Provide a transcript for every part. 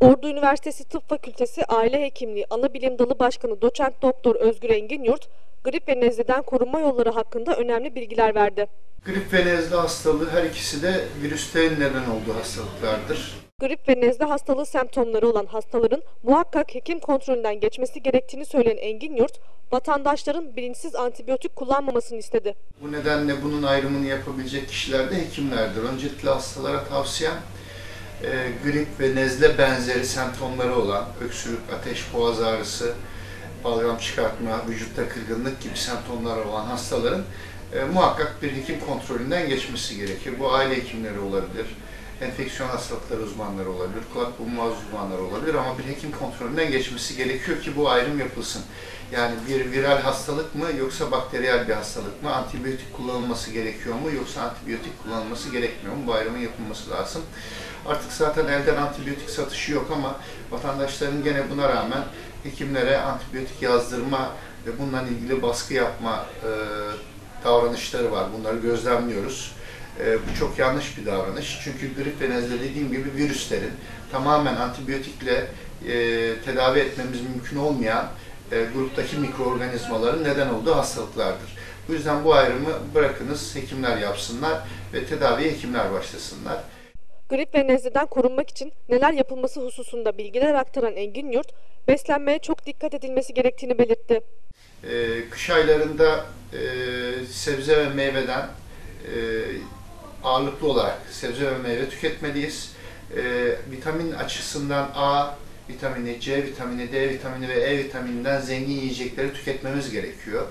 Ordu Üniversitesi Tıp Fakültesi Aile Hekimliği Anabilim Dalı Başkanı Doçent Doktor Özgür Engin Yurt, grip ve nezleden korunma yolları hakkında önemli bilgiler verdi. Grip ve nezle hastalığı her ikisi de virüsteyn neden olduğu hastalıklardır. Grip ve nezle hastalığı semptomları olan hastaların muhakkak hekim kontrolünden geçmesi gerektiğini söyleyen Engin Yurt, vatandaşların bilinçsiz antibiyotik kullanmamasını istedi. Bu nedenle bunun ayrımını yapabilecek kişiler de hekimlerdir. Öncelikle hastalara tavsiyem e, grip ve nezle benzeri semptomları olan öksürük, ateş, boğaz ağrısı, balgam çıkartma, vücutta kırgınlık gibi semptomları olan hastaların e, muhakkak bir hekim kontrolünden geçmesi gerekir. Bu aile hekimleri olabilir, enfeksiyon hastalıkları uzmanları olabilir, kulak burun boğaz uzmanları olabilir ama bir hekim kontrolünden geçmesi gerekiyor ki bu ayrım yapılsın. Yani bir viral hastalık mı yoksa bakteriyel bir hastalık mı? Antibiyotik kullanılması gerekiyor mu yoksa antibiyotik kullanılması gerekmiyor mu? Bu ayrımın yapılması lazım. Artık zaten elden antibiyotik satışı yok ama vatandaşların gene buna rağmen hekimlere antibiyotik yazdırma ve bununla ilgili baskı yapma e, davranışları var. Bunları gözlemliyoruz. E, bu çok yanlış bir davranış. Çünkü grip ve nezle dediğim gibi virüslerin tamamen antibiyotikle e, tedavi etmemiz mümkün olmayan e, gruptaki mikroorganizmaların neden olduğu hastalıklardır. Bu yüzden bu ayrımı bırakınız hekimler yapsınlar ve tedaviye hekimler başlasınlar. Grip ve nezleden korunmak için neler yapılması hususunda bilgiler aktaran Engin Yurt, beslenmeye çok dikkat edilmesi gerektiğini belirtti. Ee, kış aylarında e, sebze ve meyveden e, ağırlıklı olarak sebze ve meyve tüketmeliyiz. E, vitamin açısından A vitamini, C vitamini, D vitamini ve E vitamininden zengin yiyecekleri tüketmemiz gerekiyor.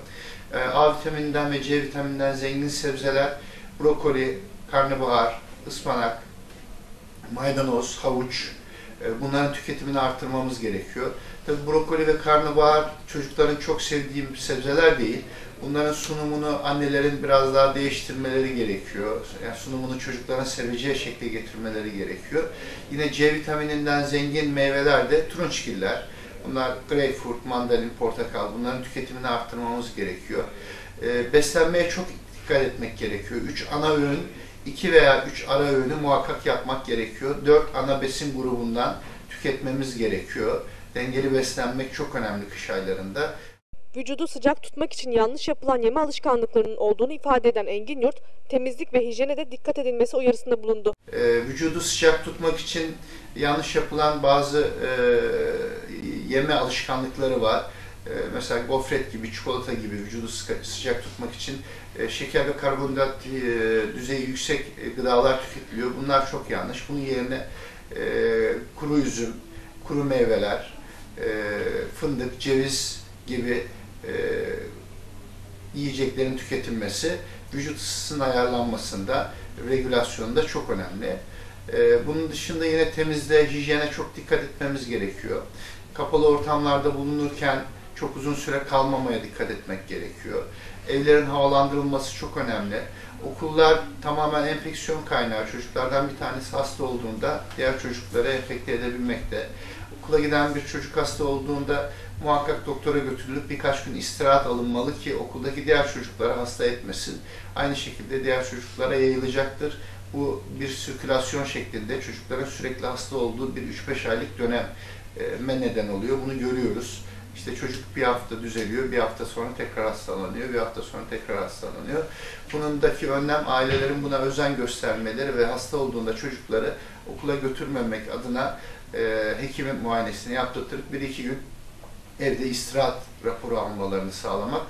E, A vitamininden ve C vitamininden zengin sebzeler brokoli, karnabahar, ıspanak, maydanoz, havuç, bunların tüketimini artırmamız gerekiyor. Tabii brokoli ve karnabahar çocukların çok sevdiği sebzeler değil. Bunların sunumunu annelerin biraz daha değiştirmeleri gerekiyor. Yani sunumunu çocukların seveceği şekilde getirmeleri gerekiyor. Yine C vitamininden zengin meyveler de turunçgiller. Bunlar greyfurt, mandalin, portakal. Bunların tüketimini arttırmamız gerekiyor. E, beslenmeye çok dikkat etmek gerekiyor. 3 ana öğün 2 veya 3 ara öğünü muhakkak yapmak gerekiyor. 4 ana besin grubundan tüketmemiz gerekiyor. Dengeli beslenmek çok önemli kış aylarında. Vücudu sıcak tutmak için yanlış yapılan yeme alışkanlıklarının olduğunu ifade eden Engin Yurt, temizlik ve hijyene de dikkat edilmesi uyarısında bulundu. Ee, vücudu sıcak tutmak için yanlış yapılan bazı e, yeme alışkanlıkları var. E, mesela gofret gibi, çikolata gibi vücudu sıcak tutmak için e, şeker ve karbonhidrat e, düzeyi yüksek e, gıdalar tüketiliyor. Bunlar çok yanlış. Bunun yerine kuru üzüm, kuru meyveler, fındık, ceviz gibi yiyeceklerin tüketilmesi vücut ısısının ayarlanmasında, regülasyonunda çok önemli. Bunun dışında yine temizliğe, hijyene çok dikkat etmemiz gerekiyor. Kapalı ortamlarda bulunurken çok uzun süre kalmamaya dikkat etmek gerekiyor. Evlerin havalandırılması çok önemli. Okullar tamamen enfeksiyon kaynağı. Çocuklardan bir tanesi hasta olduğunda diğer çocuklara enfekte edebilmekte. Okula giden bir çocuk hasta olduğunda muhakkak doktora götürülüp birkaç gün istirahat alınmalı ki okuldaki diğer çocuklara hasta etmesin. Aynı şekilde diğer çocuklara yayılacaktır. Bu bir sirkülasyon şeklinde çocukların sürekli hasta olduğu bir 3-5 aylık döneme neden oluyor. Bunu görüyoruz. İşte çocuk bir hafta düzeliyor, bir hafta sonra tekrar hastalanıyor, bir hafta sonra tekrar hastalanıyor. Bunundaki önlem ailelerin buna özen göstermeleri ve hasta olduğunda çocukları okula götürmemek adına e, hekimin muayenesini yaptırtırıp bir iki gün evde istirahat raporu almalarını sağlamak